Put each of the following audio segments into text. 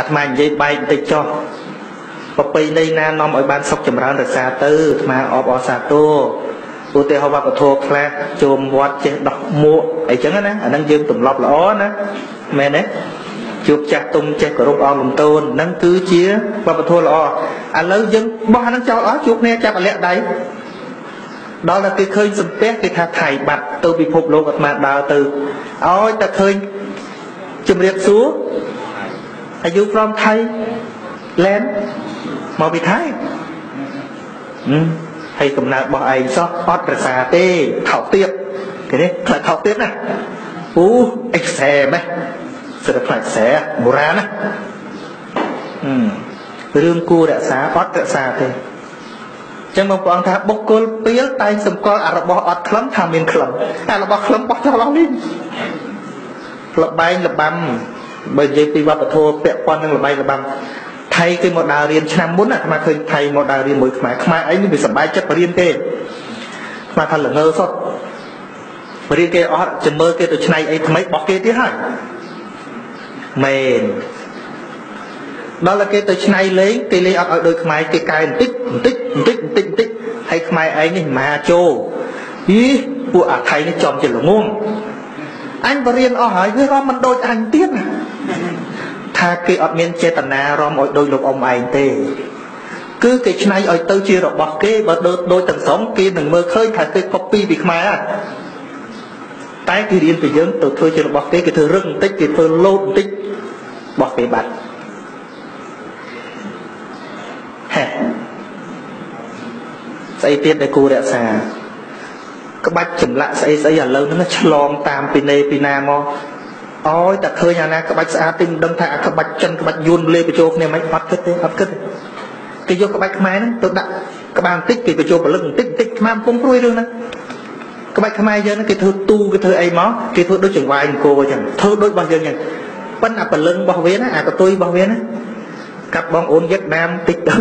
អាត្មានិយាយបែកបន្តិចចុះប្រពៃណីណានាំឲ្យបានសុខចម្រើនរក្សាទៅអាត្មាអបអរសាទរឧទាហរណ៍វប្បធម៌ខ្លះចូលវត្តចេះដោះមួកអីចឹងណាអាហ្នឹងយើងទម្លាប់ល្អណាមែនទេជួបចាស់ទុំចេះគោរពអរលំទោនហ្នឹងគឺជាវប្បធម៌ល្អឥឡូវយើងបោះហ្នឹងចោលអស់ជួបគ្នាចាប់អលាក់ដៃដល់តែគេឃើញសំពះគេថាថៃបាត់ទៅពិភពលោកអាត្មាដើរទៅឲ្យតែឃើញជំរាបសួរ អាយុ from Thai land មកពីថៃហើយកំណើតរបស់ឯងសោះអត់ប្រសាទេថោកទៀតគេនេះខ្លាចថោកទៀតណាអូអេកសែម៉េះសិទ្ធខ្លាចខ្សែបុរាណណារឿងគួររក្សាអត់រក្សាទេចឹងបងប្អូនថាបុគ្គលពីលតែងសម្គាល់អារបស់អត់ខ្លឹមថាមានខ្លឹមតែរបស់ខ្លឹមបោះចោលអស់នេះលបែងលបាំ បើនិយាយពីវប្បធម៌ពាក់ព័ន្ធនឹងលបែងលបាំថៃគេមកដើររៀនឆ្នាំមុនអាត្មាឃើញថៃមកដើររៀនមួយខ្មែរខ្មែរអីនេះវាសប្បាយចិត្តបរៀនគេអាត្មាថាល្ងើសុទ្ធបរៀនគេអត់ចាំមើលគេទៅឆ្នៃអីថ្មីបោះគេទៀតហើយមែនដល់តែគេទៅឆ្នៃលេងគេលេងអត់ឲ្យដូចខ្មែរគេកែបន្តិចបន្តិចបន្តិចបន្តិចបន្តិចហើយខ្មែរឯងនេះមហាជោយីពួកអាថៃនេះចំជាល្ងងអញបរៀនអស់ហើយវារំមិនដូចអញទៀត ថាគេអត់មានចេតនារំឲ្យដូចលោកអ៊ំឯងទេគឺគេឆ្នៃឲ្យទៅជារបស់គេបើដូចដូចទាំងស្រុងគេនឹងមើលឃើញថាគេ copy ពីខ្មែរតែគេរៀនពីយើងទៅធ្វើជារបស់គេគេធ្វើរឹងបន្តិចគេធ្វើលោតបន្តិចបោះគេបាត់ហេស្អីទៀតដែលគួររក្សាក្បាច់ចម្លាក់ស្អីស្អីឥឡូវហ្នឹងឆ្លងតាមពីណេពីណាមក អោយតែឃើញអាណាក្បាច់ស្អាតទេមិនដឹងថាអាក្បាច់ចិនក្បាច់យួនលេបញ្ចូលគ្នាមិនអត់គិតទេអត់គិតទេគេយកក្បាច់ខ្មែរហ្នឹងទៅដាក់ក្បាលបន្តិចគេបញ្ចូលពលឹកបន្តិចបន្តិចខ្មែរកំពុងព្រួយរឿងហ្នឹងក្បាច់ខ្មែរយើងគេធ្វើទូគេធ្វើអីមកគេធ្វើដូចចង្វាយអង្គរអញ្ចឹងធ្វើដូចរបស់យើងអញ្ចឹងប៉ិនអាពលឹងរបស់វាណាអាកតុយរបស់វាណាកាប់បងអូនវៀតណាមតិចទៅ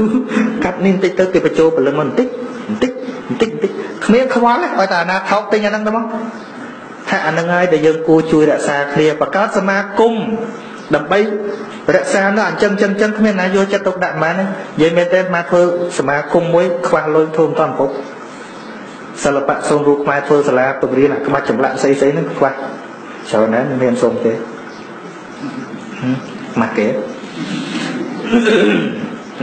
កាប់នេះតិចទៅគេបញ្ចូលពលឹងមកបន្តិចបន្តិចបន្តិចបន្តិចគ្មានខ្វល់ទេឲ្យតែអាណាថោកទិញអាហ្នឹងទៅមក ថាអាហ្នឹងហើយដែលយើងគួរជួយរក្សាគ្នាបង្កើតសមាគមដើម្បីរក្សានៅអញ្ចឹងចឹងចឹងគ្មានណាយកចិត្តទុកដាក់បានទេនិយាយមែនទេមកធ្វើសមាគមមួយខ្វះលុយធំតន់ពុកសិល្បៈសូនរូបខ្មែរធ្វើសាលាពង្រៀនអាក្បាច់ចម្លាក់ស្អីស្អីហ្នឹងខ្វះច្រើនណាស់មានសុំទេមកគេ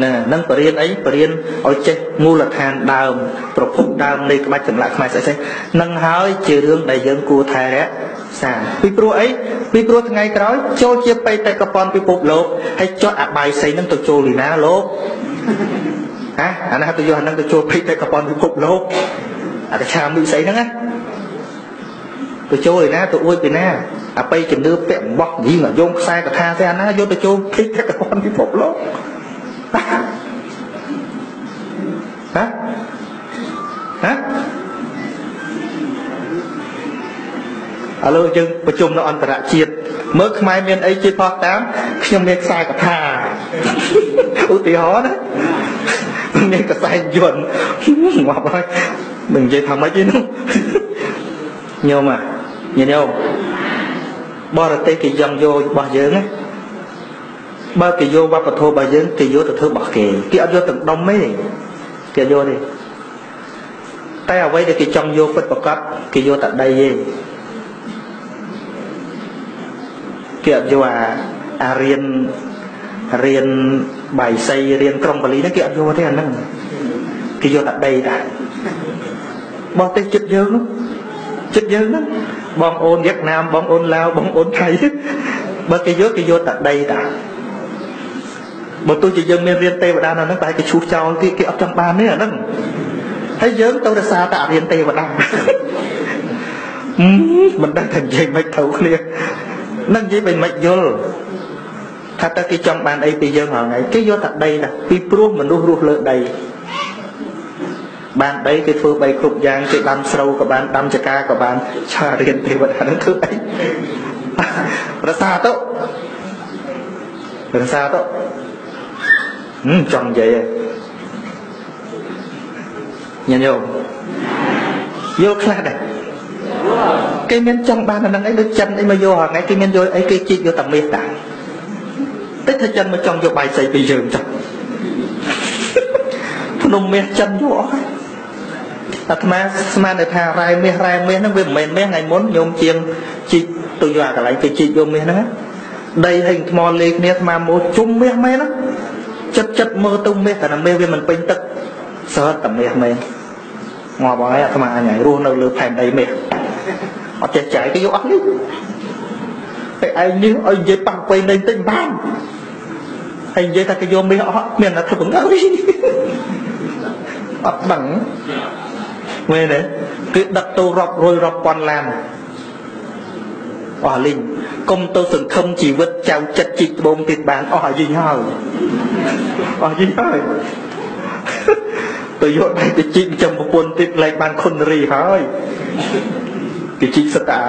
ណានឹងបរៀនអីបរៀនឲ្យចេះមូលដ្ឋានដើម ប្រភពដើមនៃក្បាច់ចម្លាក់ខ្មែរស្អីស្អីនឹងហើយជារឿងដែលយើងគួរថែរក្សាពីព្រោះអីពីព្រោះថ្ងៃក្រោយចូលជាបេតិកភណ្ឌពិភពលោកហើយចុះអាបាយសីនឹងទៅចូលលីណាលោកហ៎អានេះទៅយកអានឹងទៅចូលបេតិកភណ្ឌពិភពលោកអាកឆាមវិស័យហ្នឹងណាទៅចូលឯណាទៅអួយពីណាអបិយជំនឿពាក់បោះយីងយងខ្សែកថាទេអាណាយកទៅចូលពេកកប៉ុនពិភពលោក ហ៎ហ៎ឥឡូវយើងប្រជុំនៅអន្តរជាតិមើលខ្មែរមានអីជាផុសតាមខ្ញុំមានខ្សែកថាឧទាហរណ៍ណាមានកសែងយន្តងាប់ហើយមិននិយាយថាម៉េចទេនោះញោមអាញាតិញោមបរទេសគេយ៉ងយករបស់យើងណា បើគេយកវប្បធម៌របស់យើងគេយកទៅធ្វើរបស់គេគេអត់យកទាំងដុំទេគេយកទេតែអ្វីដែលគេចង់យកពិតប្រកបគេយកតែដីទេគេអត់យកអាអារៀនរៀនបាយសីរៀនក្រុងបាលីហ្នឹងគេអត់យកទេអាហ្នឹងគេយកតែដីតាបោះទេចិត្តយើងនោះចិត្តយើងហ្នឹងបងអូនវៀតណាមបងអូនឡាវបងអូនថៃបើគេយកគេយកតែដីតា បើទោះជាយើងមានរៀនទេវតានៅហ្នឹងតែគេឈូសចោលទៀតគេអត់ចង់បានទេអាហ្នឹងហើយយើងទៅរសារតែរៀនទេវតាមិនដឹងថានិយាយមិនត្រូវគ្នានឹងនិយាយមិនមិនយល់ថាតើគេចង់បានអីពីយើងហងៃគេយកតែដីណាពីព្រោះមនុស្សរស់លើដីបានដីគេធ្វើបីគ្រប់យ៉ាងគេដាំស្រូវក៏បានដាំចកាក៏បានឆារៀនទេវតានឹងធ្វើអីប្រសាទៅប្រសាទៅហឹម ចង់និយាយហ៎ញញោមយល់ខ្លះដែរគេមានចង់បានអានឹងអីដូចចិនអីមកយកហ្នឹងគេមានយកអីគេជីកយកតែមាសតាតិចថាចិនមកចង់យកបាយសីពីយើងចុះភ្នំមាសចិនយកអស់ហើយអាត្មាស្មានតែថារ៉ែមាសរ៉ែមាសហ្នឹងវាមិនមែនមាសថ្ងៃមុនញោមជាងជីកទៅយកអាកន្លែងគេជីកយកមាសហ្នឹងដីហើយថ្មលេគ្នាអាត្មាមកជុំមាសមែនណា ចិត្តចិត្តមើលទៅមាសតែមាសវាមិនពេញទឹកសើតែមាសមែនងាប់ហើយអាត្មាអញហើយរស់នៅលើផែនដីមាសអត់ចេះចាយគេយកអស់នេះតែឯងនេះឲ្យនិយាយប៉ះពេញលេងតិចបានហើយនិយាយថាគេយកមាសអស់មានតែធ្វើបង្អើយអត់ដឹងមែនទេគឺដឹកទៅរាប់រយរាប់ពាន់ឡានអស់លីងកុំទៅសង្ឃឹមជីវិតចៅចិត្តជីកត្បូងទៀតបានអស់ឲ្យយីងហើយ អស់យីងហើយទៅយកដៃទៅជីកចំប្រពន្ធទៀតលែងបានខុនរីហើយគេជីកសតា